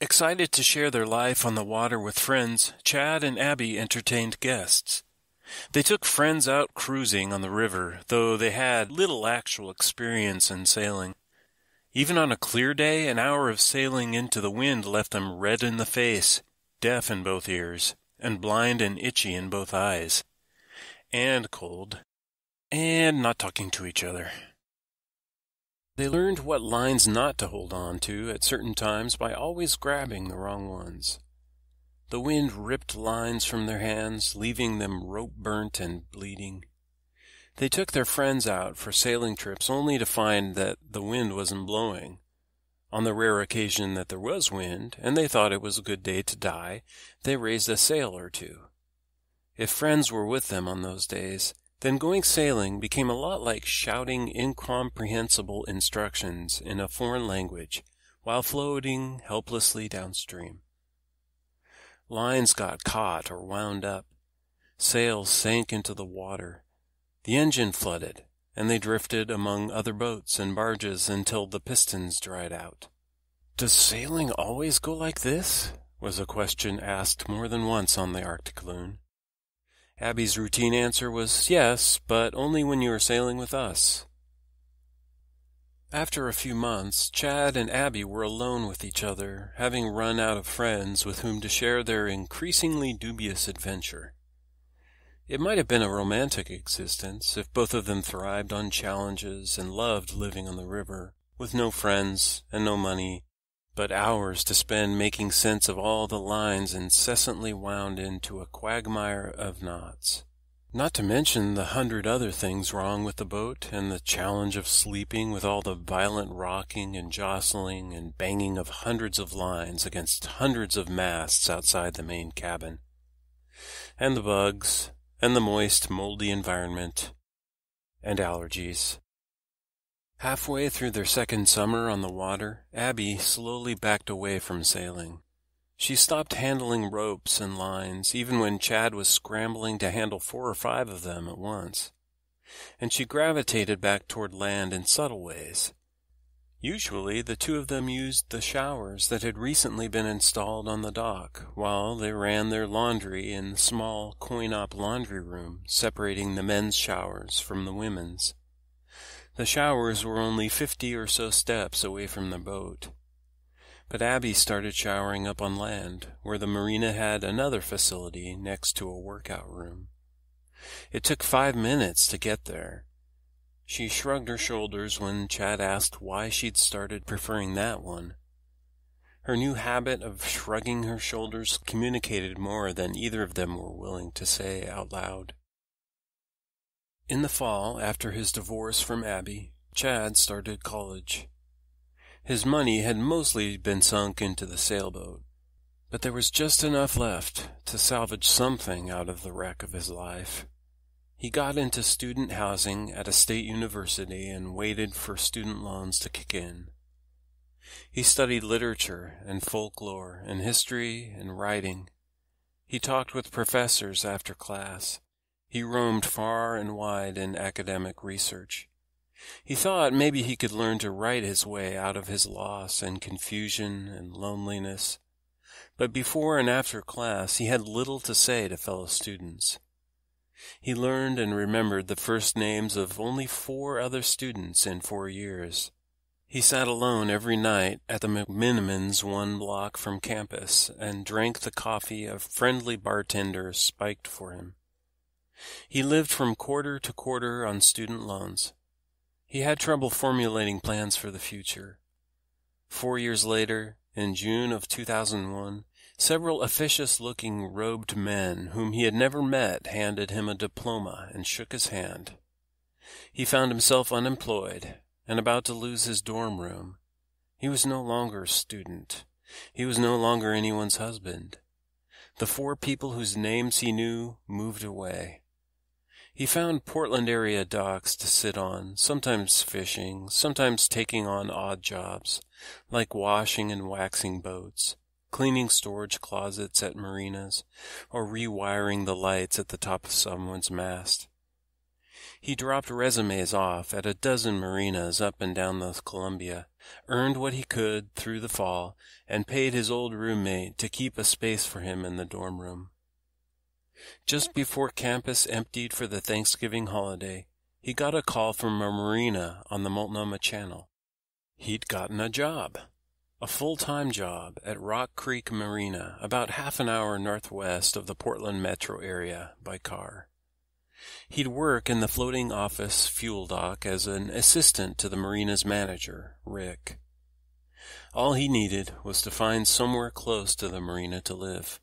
Excited to share their life on the water with friends, Chad and Abby entertained guests. They took friends out cruising on the river, though they had little actual experience in sailing. Even on a clear day, an hour of sailing into the wind left them red in the face, deaf in both ears, and blind and itchy in both eyes, and cold, and not talking to each other. They learned what lines not to hold on to at certain times by always grabbing the wrong ones. The wind ripped lines from their hands, leaving them rope burnt and bleeding. They took their friends out for sailing trips only to find that the wind wasn't blowing. On the rare occasion that there was wind, and they thought it was a good day to die, they raised a sail or two. If friends were with them on those days, then going sailing became a lot like shouting incomprehensible instructions in a foreign language while floating helplessly downstream. Lines got caught or wound up. Sails sank into the water. The engine flooded, and they drifted among other boats and barges until the pistons dried out. Does sailing always go like this? was a question asked more than once on the Arctic Loon. Abby's routine answer was yes, but only when you are sailing with us. After a few months, Chad and Abby were alone with each other, having run out of friends with whom to share their increasingly dubious adventure. It might have been a romantic existence if both of them thrived on challenges and loved living on the river, with no friends and no money, but hours to spend making sense of all the lines incessantly wound into a quagmire of knots. Not to mention the hundred other things wrong with the boat, and the challenge of sleeping with all the violent rocking and jostling and banging of hundreds of lines against hundreds of masts outside the main cabin. And the bugs, and the moist, moldy environment, and allergies. Halfway through their second summer on the water, Abby slowly backed away from sailing. She stopped handling ropes and lines, even when Chad was scrambling to handle four or five of them at once. And she gravitated back toward land in subtle ways. Usually, the two of them used the showers that had recently been installed on the dock, while they ran their laundry in the small coin-op laundry room, separating the men's showers from the women's. The showers were only fifty or so steps away from the boat. But Abby started showering up on land, where the marina had another facility next to a workout room. It took five minutes to get there. She shrugged her shoulders when Chad asked why she'd started preferring that one. Her new habit of shrugging her shoulders communicated more than either of them were willing to say out loud. In the fall, after his divorce from Abby, Chad started college. His money had mostly been sunk into the sailboat, but there was just enough left to salvage something out of the wreck of his life. He got into student housing at a state university and waited for student loans to kick in. He studied literature and folklore and history and writing. He talked with professors after class. He roamed far and wide in academic research. He thought maybe he could learn to write his way out of his loss and confusion and loneliness. But before and after class he had little to say to fellow students. He learned and remembered the first names of only four other students in four years. He sat alone every night at the McMenamins one block from campus and drank the coffee a friendly bartender spiked for him. He lived from quarter to quarter on student loans. He had trouble formulating plans for the future. Four years later, in June of 2001, several officious-looking robed men whom he had never met handed him a diploma and shook his hand. He found himself unemployed and about to lose his dorm room. He was no longer a student. He was no longer anyone's husband. The four people whose names he knew moved away. He found Portland area docks to sit on, sometimes fishing, sometimes taking on odd jobs, like washing and waxing boats, cleaning storage closets at marinas, or rewiring the lights at the top of someone's mast. He dropped resumes off at a dozen marinas up and down the Columbia, earned what he could through the fall, and paid his old roommate to keep a space for him in the dorm room. Just before campus emptied for the Thanksgiving holiday, he got a call from a marina on the Multnomah Channel. He'd gotten a job, a full-time job at Rock Creek Marina, about half an hour northwest of the Portland metro area by car. He'd work in the floating office fuel dock as an assistant to the marina's manager, Rick. All he needed was to find somewhere close to the marina to live.